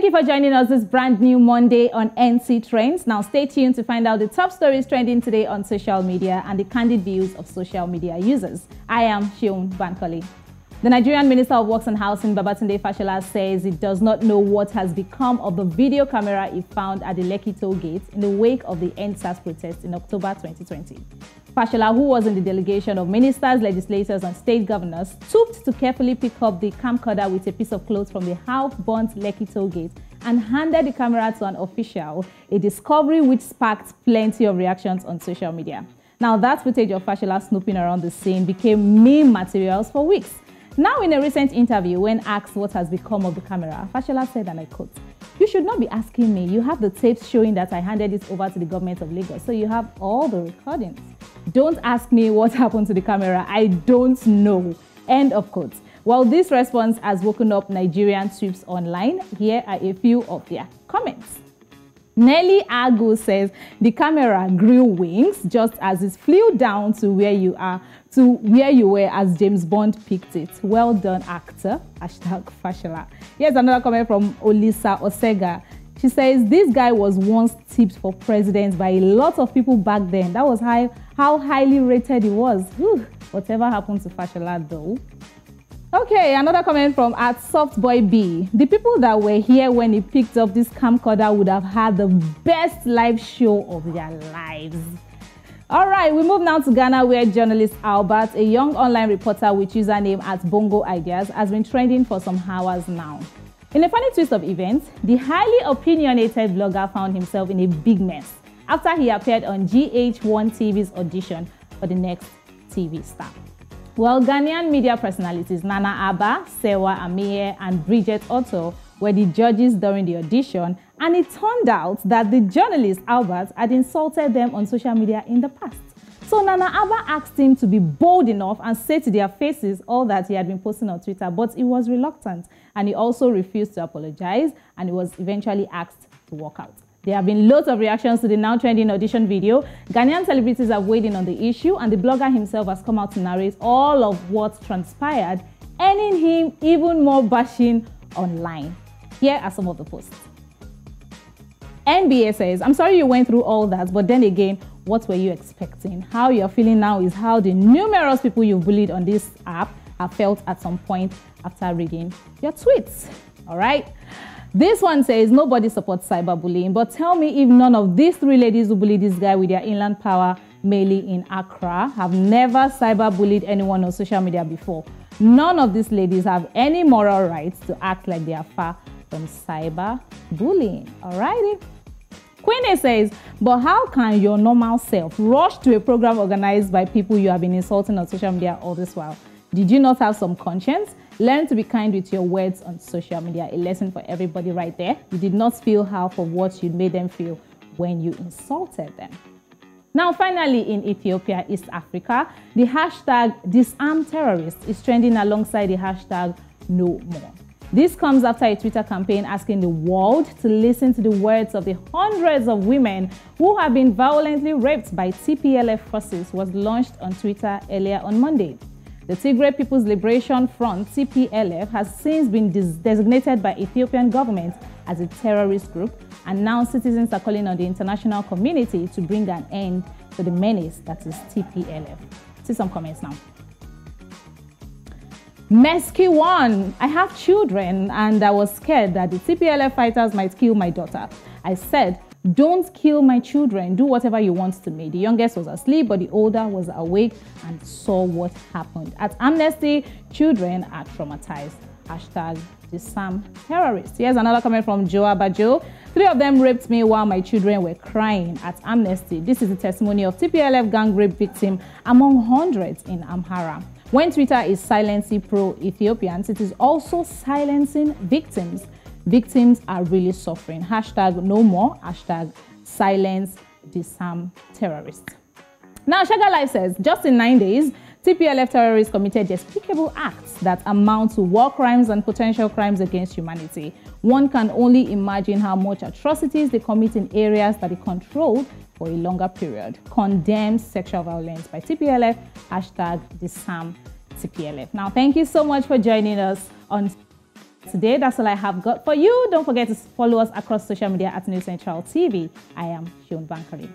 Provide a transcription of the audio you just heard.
Thank you for joining us this brand new Monday on NC Trendz. Now stay tuned to find out the top stories trending today on social media and the candid views of social media users. I am Shion Bankole. The Nigerian Minister of Works and Housing, Babatunde Fashola, says he does not know what has become of the video camera he found at the Lekki toll gate in the wake of the EndSARS protest in October 2020. Fashola, who was in the delegation of ministers, legislators, and state governors, stooped to carefully pick up the camcorder with a piece of cloth from the half-burnt Lekki toll gate and handed the camera to an official, a discovery which sparked plenty of reactions on social media. Now, that footage of Fashola snooping around the scene became meme materials for weeks. Now, in a recent interview, when asked what has become of the camera, Fashola said, and I quote, You should not be asking me. You have the tapes showing that I handed it over to the government of Lagos, so you have all the recordings. Don't ask me what happened to the camera. I don't know. End of quote. While this response has woken up Nigerian tweeps online. Here are a few of their comments. Nelly Agu says the camera grew wings just as it flew down to where you are, to where you were as James Bond picked it. Well done, actor. Hashtag Fashola. Here's another comment from Olisa Osega. She says this guy was once tipped for president by a lot of people back then. That was how, how highly rated he was. Whew. Whatever happened to Fashola though? Okay, another comment from at Softboy B. The people that were here when he picked up this camcorder would have had the best live show of their lives. All right, we move now to Ghana where journalist Albert, a young online reporter with username at Bongo Ideas, has been trending for some hours now. In a funny twist of events, the highly opinionated blogger found himself in a big mess after he appeared on GH1 TV's audition for the next TV star. Well, Ghanaian media personalities Nana Aba, Serwaa Amihere, and Bridget Otto were the judges during the audition, and it turned out that the journalist Albert had insulted them on social media in the past. So Nana Aba asked him to be bold enough and say to their faces all that he had been posting on Twitter, but he was reluctant, and he also refused to apologize, and he was eventually asked to walk out. There have been lots of reactions to the now trending audition video. Ghanaian celebrities weighed in on the issue, and the blogger himself has come out to narrate all of what transpired, earning him even more bashing online. Here are some of the posts. NBA says, I'm sorry you went through all that, but then again, what were you expecting? How you're feeling now is how the numerous people you've bullied on this app have felt at some point after reading your tweets. All right? This one says nobody supports cyberbullying, but tell me if none of these three ladies who bullied this guy with their inland power mainly in Accra have never cyberbullied anyone on social media before. None of these ladies have any moral rights to act like they are far from cyberbullying. Alrighty. Queenie says, but how can your normal self rush to a program organized by people you have been insulting on social media all this while? Did you not have some conscience? Learn to be kind with your words on social media. A lesson for everybody right there. You did not feel half of what you made them feel when you insulted them. Now, finally, in Ethiopia, East Africa, the hashtag disarm terrorists is trending alongside the hashtag no more. This comes after a Twitter campaign asking the world to listen to the words of the hundreds of women who have been violently raped by TPLF forces was launched on Twitter earlier on Monday. The Tigray People's Liberation Front, TPLF, has since been designated by Ethiopian government as a terrorist group, and now citizens are calling on the international community to bring an end to the menace that is TPLF. See some comments now. Mesky one. I have children and I was scared that the TPLF fighters might kill my daughter. I said, don't kill my children. Do whatever you want to me. The youngest was asleep, but the older was awake and saw what happened. At Amnesty, children are traumatized. Hashtag disarm terrorists. Here's another comment from Joa Bajo. Three of them raped me while my children were crying at Amnesty. This is the testimony of TPLF gang rape victim among hundreds in Amhara. When Twitter is silencing pro-Ethiopians, it is also silencing victims victims are really suffering. Hashtag no more, hashtag silence disarm terrorists. Now, Shaga Life says, just in nine days, TPLF terrorists committed despicable acts that amount to war crimes and potential crimes against humanity. One can only imagine how much atrocities they commit in areas that they controlled for a longer period. Condemns sexual violence by TPLF, hashtag disarm TPLF. Now, thank you so much for joining us on Today, that's all I have got for you. Don't forget to follow us across social media at News Central TV. I am Sean Bankari.